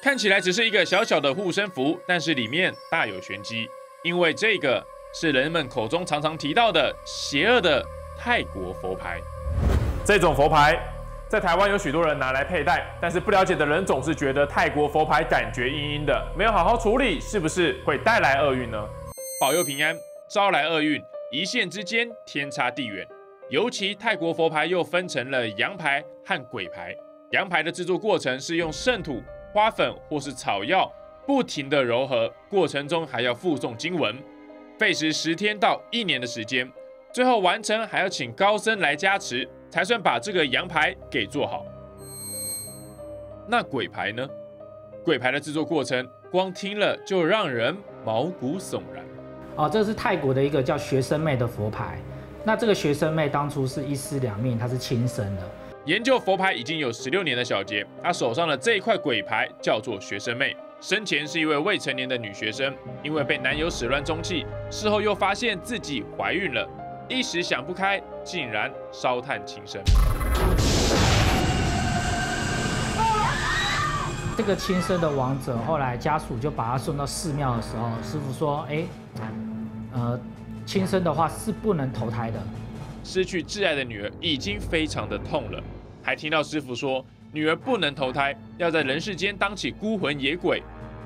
看起来只是一个小小的护身符，但是里面大有玄机，因为这个是人们口中常常提到的邪恶的泰国佛牌。这种佛牌在台湾有许多人拿来佩戴，但是不了解的人总是觉得泰国佛牌感觉阴阴的，没有好好处理，是不是会带来厄运呢？保佑平安，招来厄运，一线之间天差地远。尤其泰国佛牌又分成了羊牌和鬼牌，羊牌的制作过程是用圣土。花粉或是草药，不停的揉合，过程中还要附送经文，费时十天到一年的时间，最后完成还要请高僧来加持，才算把这个羊牌给做好。那鬼牌呢？鬼牌的制作过程，光听了就让人毛骨悚然。哦，这是泰国的一个叫学生妹的佛牌，那这个学生妹当初是一尸两命，她是亲生的。研究佛牌已经有十六年的小杰，他手上的这一块鬼牌叫做学生妹。生前是一位未成年的女学生，因为被男友始乱终弃，事后又发现自己怀孕了，一时想不开，竟然烧炭轻生。这个轻生的亡者，后来家属就把他送到寺庙的时候，师傅说：“哎，呃，轻生的话是不能投胎的。”失去挚爱的女儿已经非常的痛了，还听到师傅说女儿不能投胎，要在人世间当起孤魂野鬼。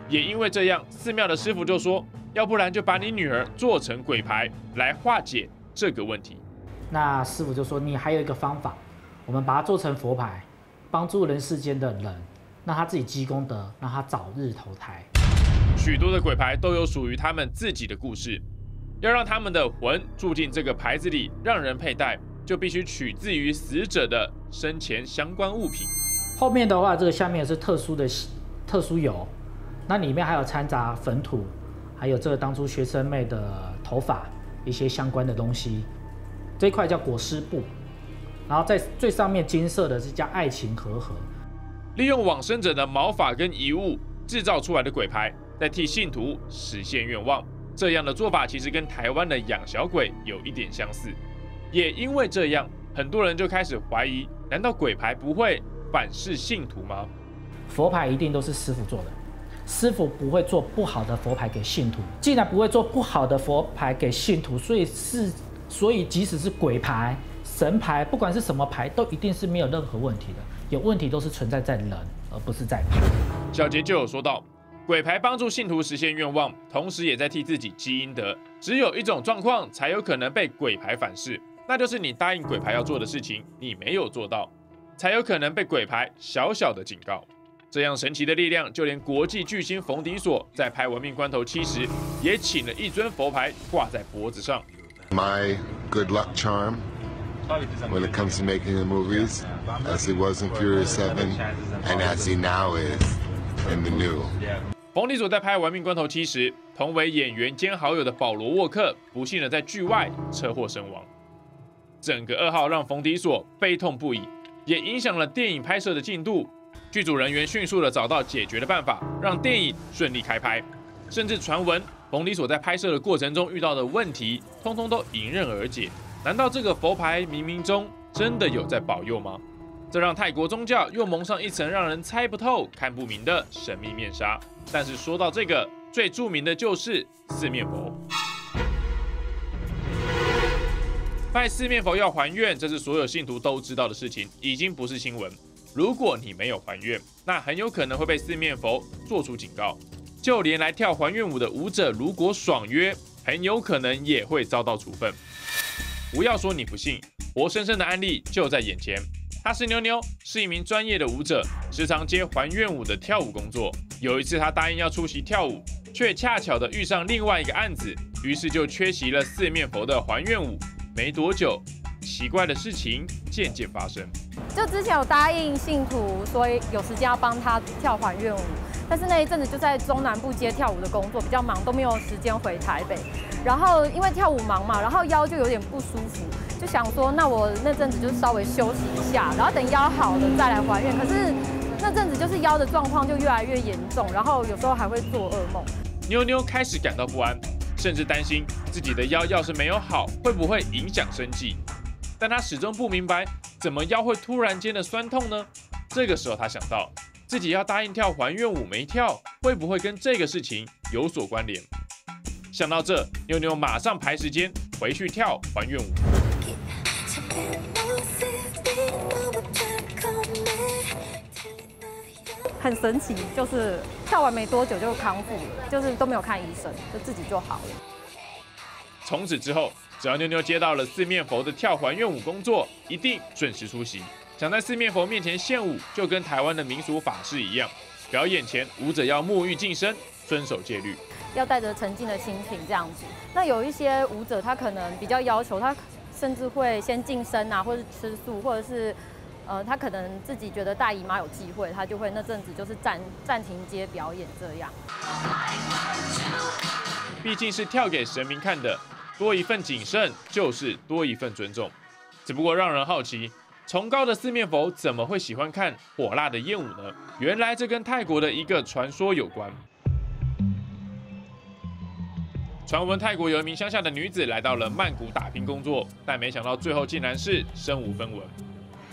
也因为这样，寺庙的师傅就说，要不然就把你女儿做成鬼牌来化解这个问题。那师傅就说，你还有一个方法，我们把它做成佛牌，帮助人世间的人，让他自己积功德，让他早日投胎。许多的鬼牌都有属于他们自己的故事。要让他们的魂住进这个牌子里，让人佩戴，就必须取自于死者的生前相关物品。后面的话，这个下面是特殊的特殊油，那里面还有掺杂粉土，还有这个当初学生妹的头发一些相关的东西。这一块叫裹尸布，然后在最上面金色的是叫爱情和合，利用往生者的毛发跟遗物制造出来的鬼牌，在替信徒实现愿望。这样的做法其实跟台湾的养小鬼有一点相似，也因为这样，很多人就开始怀疑：难道鬼牌不会反噬信徒吗？佛牌一定都是师傅做的，师傅不会做不好的佛牌给信徒。既然不会做不好的佛牌给信徒，所以是所以即使是鬼牌、神牌，不管是什么牌，都一定是没有任何问题的。有问题都是存在在人，而不是在牌。小杰就有说到。鬼牌帮助信徒实现愿望，同时也在替自己积阴德。只有一种状况才有可能被鬼牌反噬，那就是你答应鬼牌要做的事情，你没有做到，才有可能被鬼牌小小的警告。这样神奇的力量，就连国际巨星冯迪索在拍《亡命关头七》时，也请了一尊佛牌挂在脖子上。My good luck charm when it comes to making the movies, as it was in Furious Seven, and as he now is in the new. 冯迪索在拍《玩命关头七》时，同为演员兼好友的保罗沃克不幸的在剧外车祸身亡。整个噩耗让冯迪索悲痛不已，也影响了电影拍摄的进度。剧组人员迅速的找到解决的办法，让电影顺利开拍。甚至传闻冯迪索在拍摄的过程中遇到的问题，通通都迎刃而解。难道这个佛牌冥冥中真的有在保佑吗？这让泰国宗教又蒙上一层让人猜不透、看不明的神秘面纱。但是说到这个，最著名的就是四面佛。拜四面佛要还愿，这是所有信徒都知道的事情，已经不是新闻。如果你没有还愿，那很有可能会被四面佛做出警告。就连来跳还愿舞的舞者，如果爽约，很有可能也会遭到处分。不要说你不信，活生生的案例就在眼前。他是妞妞，是一名专业的舞者，时常接还愿舞的跳舞工作。有一次，他答应要出席跳舞，却恰巧的遇上另外一个案子，于是就缺席了四面佛的还愿舞。没多久，奇怪的事情渐渐发生。就之前有答应信徒，说有时间要帮他跳还愿舞，但是那一阵子就在中南部接跳舞的工作，比较忙，都没有时间回台北。然后因为跳舞忙嘛，然后腰就有点不舒服。就想说，那我那阵子就稍微休息一下，然后等腰好了再来还愿。可是那阵子就是腰的状况就越来越严重，然后有时候还会做噩梦。妞妞开始感到不安，甚至担心自己的腰要是没有好，会不会影响生计？但他始终不明白，怎么腰会突然间的酸痛呢？这个时候他想到，自己要答应跳还愿舞没跳，会不会跟这个事情有所关联？想到这，妞妞马上排时间回去跳还愿舞。很神奇，就是跳完没多久就康复了，就是都没有看医生，就自己就好了。从此之后，只要妞妞接到了四面佛的跳环愿舞工作，一定准时出席。想在四面佛面前献舞，就跟台湾的民俗法事一样，表演前舞者要沐浴净身，遵守戒律，要带着沉静的心情这样子。那有一些舞者，他可能比较要求，他甚至会先净身啊，或是吃素，或者是。呃，他可能自己觉得大姨妈有忌讳，他就会那阵子就是暂暂停接表演这样。毕竟是跳给神明看的，多一份谨慎就是多一份尊重。只不过让人好奇，崇高的四面佛怎么会喜欢看火辣的艳舞呢？原来这跟泰国的一个传说有关。传闻泰国有一名乡下的女子来到了曼谷打拼工作，但没想到最后竟然是身无分文。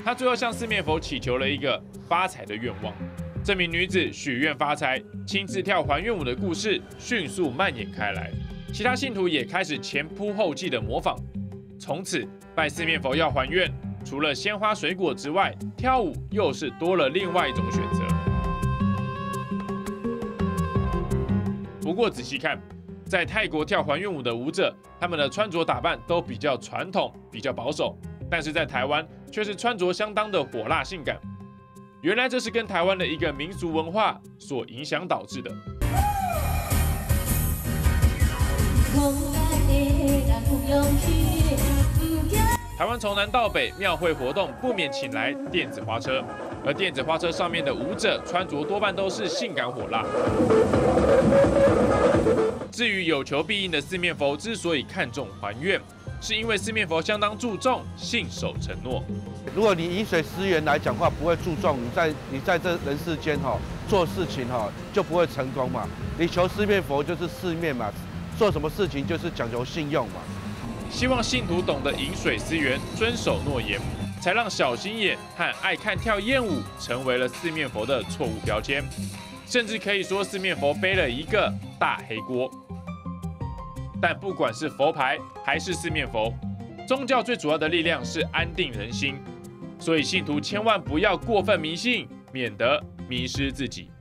他最后向四面佛祈求了一个发财的愿望。这名女子许愿发财，亲自跳还愿舞的故事迅速蔓延开来，其他信徒也开始前仆后继的模仿。从此，拜四面佛要还愿，除了鲜花水果之外，跳舞又是多了另外一种选择。不过仔细看，在泰国跳还愿舞的舞者，他们的穿着打扮都比较传统，比较保守。但是在台湾却是穿着相当的火辣性感，原来这是跟台湾的一个民俗文化所影响导致的。台湾从南到北庙会活动不免请来电子花车，而电子花车上面的舞者穿着多半都是性感火辣。至于有求必应的四面佛之所以看重还愿。是因为四面佛相当注重信守承诺。如果你饮水思源来讲话，不会注重你在你在这人世间哈做事情哈就不会成功嘛。你求四面佛就是四面嘛，做什么事情就是讲求信用嘛。希望信徒懂得饮水思源，遵守诺言，才让小心眼和爱看跳艳舞成为了四面佛的错误标签，甚至可以说四面佛背了一个大黑锅。但不管是佛牌还是四面佛，宗教最主要的力量是安定人心，所以信徒千万不要过分迷信，免得迷失自己。